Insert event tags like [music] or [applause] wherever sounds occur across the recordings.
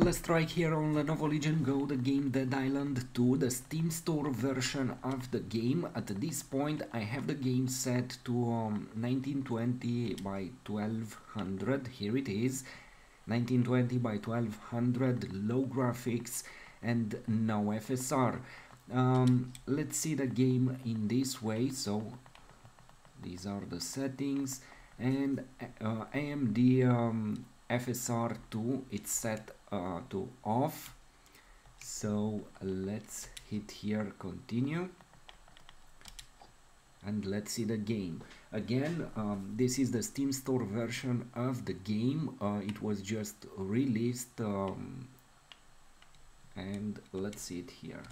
Let's try here on Lenovo Legion Go the game Dead Island 2, the Steam Store version of the game. At this point I have the game set to um, 1920 by 1200, here it is. 1920 by 1200, low graphics and no FSR. Um, let's see the game in this way, so these are the settings and uh, AMD um, FSR2 it's set uh, to off. So let's hit here continue. And let's see the game. Again um, this is the steam store version of the game. Uh, it was just released um, and let's see it here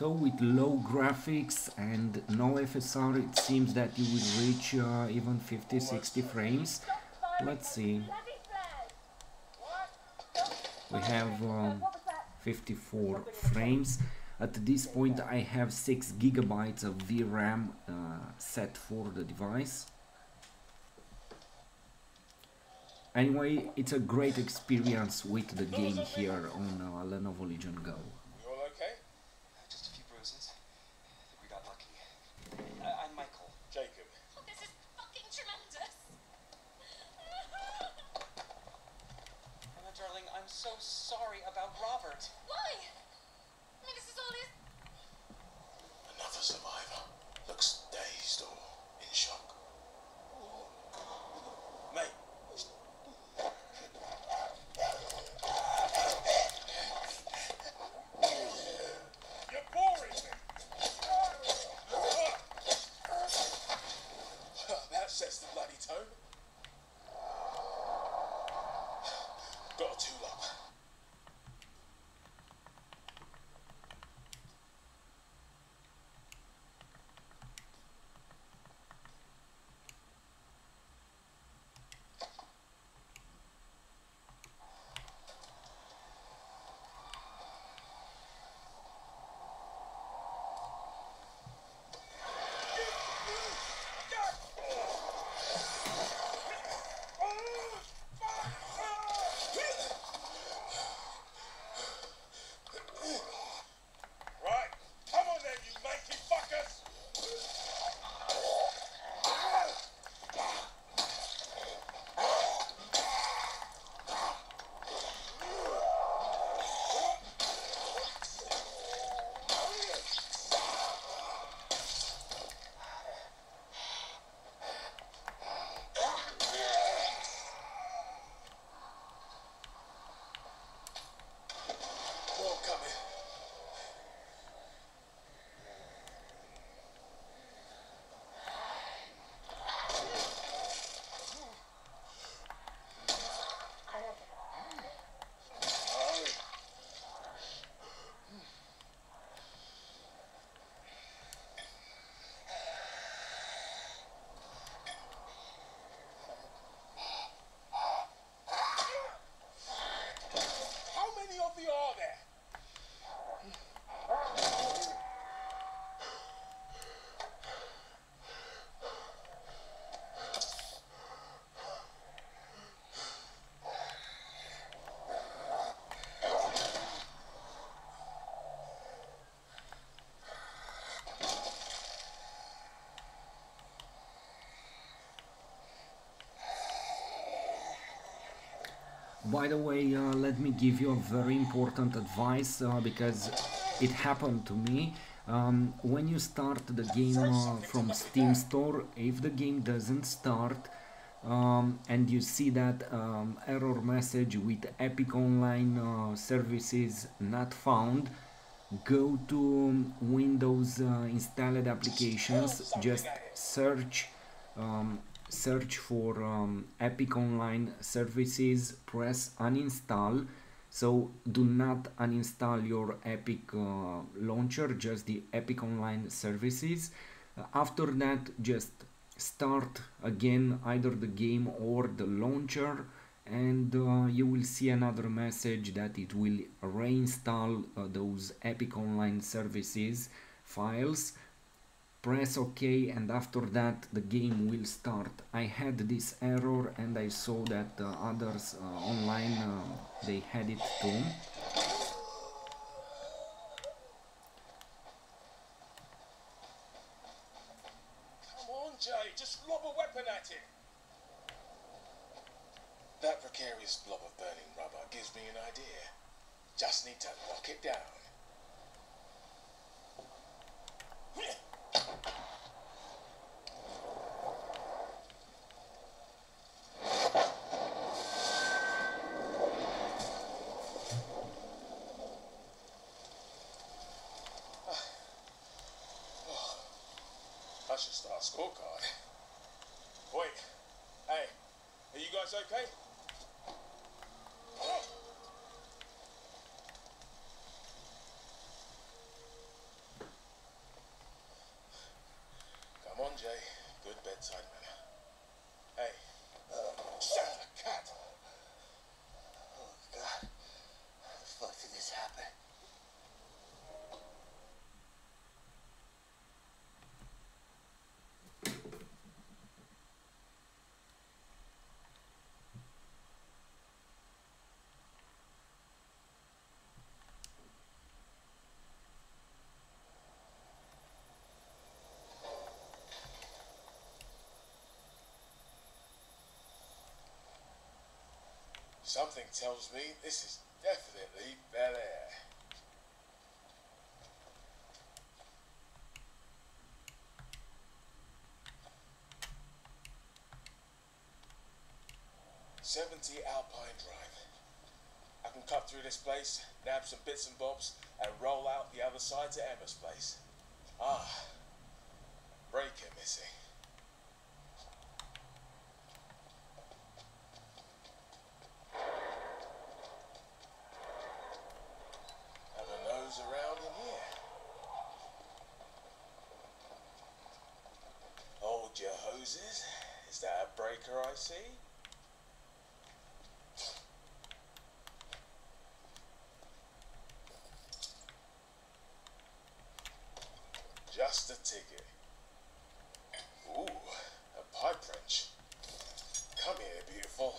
So with low graphics and no FSR it seems that you will reach uh, even 50-60 frames. Let's see. We have um, 54 frames. At this point I have 6 gigabytes of VRAM uh, set for the device. Anyway, it's a great experience with the game here on uh, Lenovo Legion Go. Sorry about Robert. By the way, uh, let me give you a very important advice uh, because it happened to me. Um, when you start the game uh, from Steam Store, if the game doesn't start um, and you see that um, error message with Epic Online uh, services not found, go to Windows uh, installed applications, just search um, search for um, Epic Online services, press uninstall. So do not uninstall your Epic uh, launcher, just the Epic Online services. Uh, after that, just start again either the game or the launcher and uh, you will see another message that it will reinstall uh, those Epic Online Services files press OK and after that the game will start. I had this error and I saw that uh, others uh, online uh, they had it too. Come on, Jay. Just lob a weapon at him. That precarious blob of burning rubber gives me an idea. Just need to lock it down. Should start scorecard. [laughs] Wait. Hey, are you guys okay? Come on, Jay. Good bedside manner. Hey, Shut the cat. Oh, God. How the fuck did this happen? Something tells me this is definitely Bel Air. Seventy Alpine Drive. I can cut through this place, nab some bits and bobs, and roll out the other side to Emma's place. Ah, breaker missing. Have a nose around in here. Hold your hoses. Is that I see? Just a ticket. Ooh, a pipe wrench. Come here, beautiful.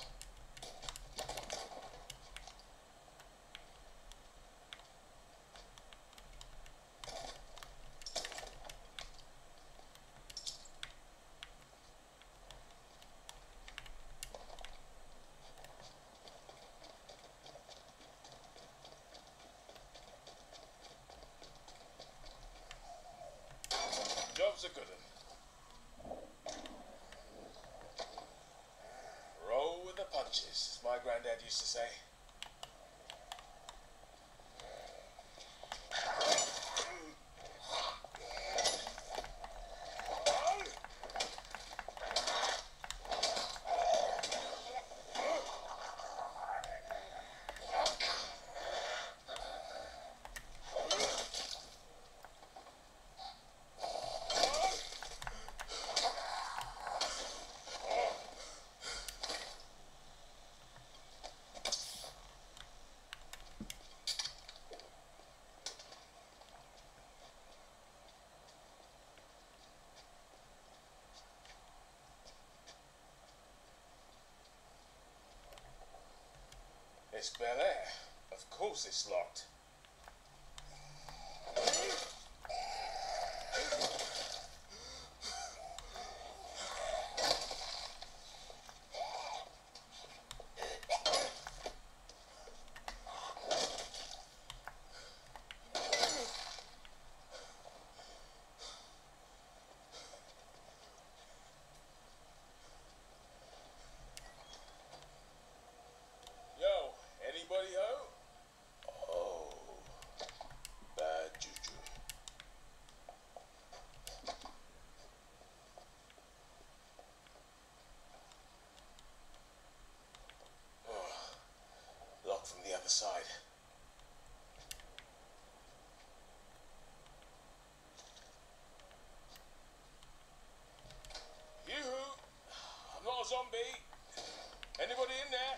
A good one. Roll with the punches, as my granddad used to say. It's Bel Air. Of course it's locked. side. yoo I'm not a zombie! Anybody in there?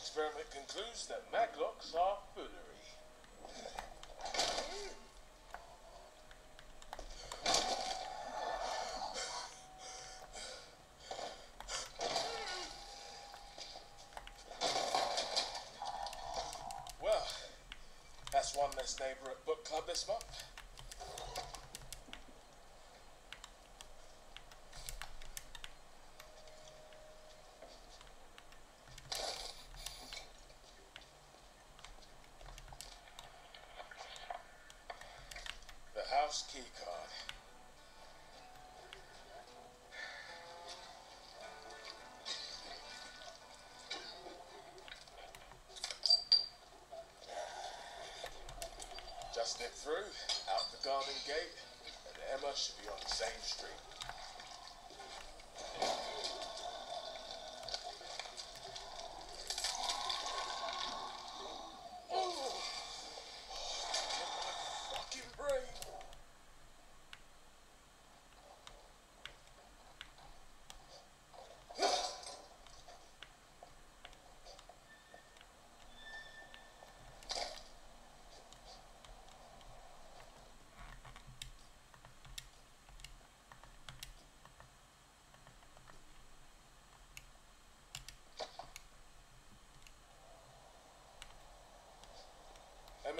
experiment concludes that maglocks are foolery. Book club this month. The house step through, out the garden gate, and Emma should be on the same street.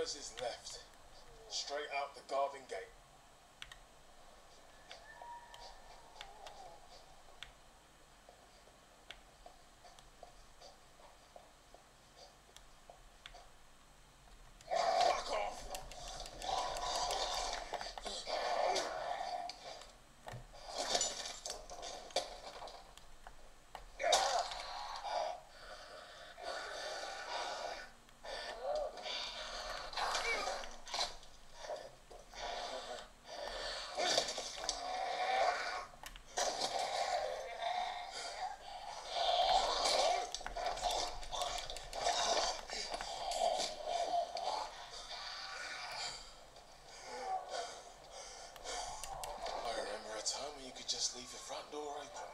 Emma's is left, straight out the garden gate. Fuck off! I remember a time when you could just leave your front door open.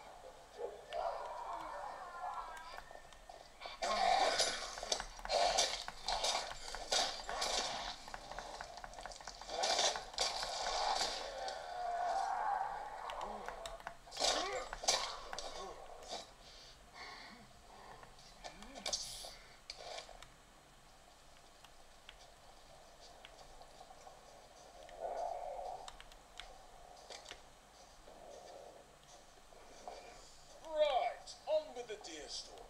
Right, on with the deer stalker.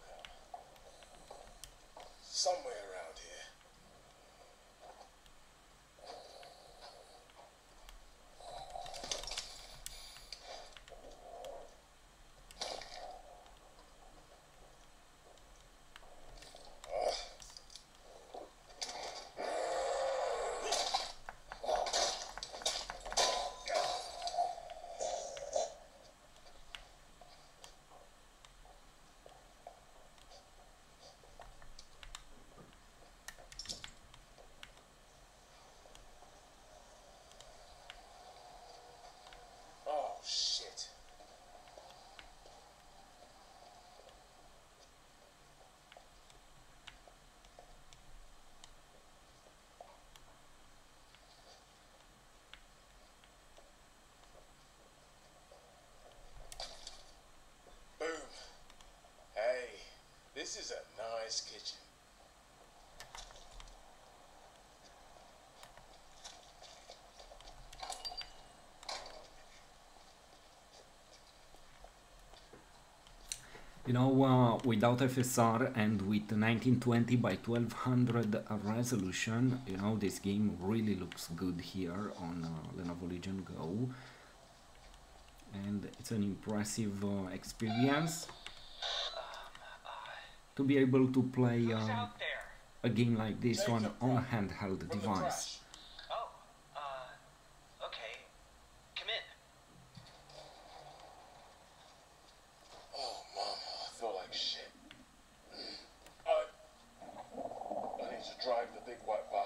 Somewhere around here. Oh, shit. Boom. Hey, this is a nice kitchen. You know, uh, without FSR and with 1920 by 1200 resolution, you know, this game really looks good here on uh, Lenovo Legion Go. And it's an impressive uh, experience to be able to play Who's uh, a game like this one on a handheld device. Oh, uh, okay. Come in. Oh, mom, I feel like shit. I, I need to drive the big white bus.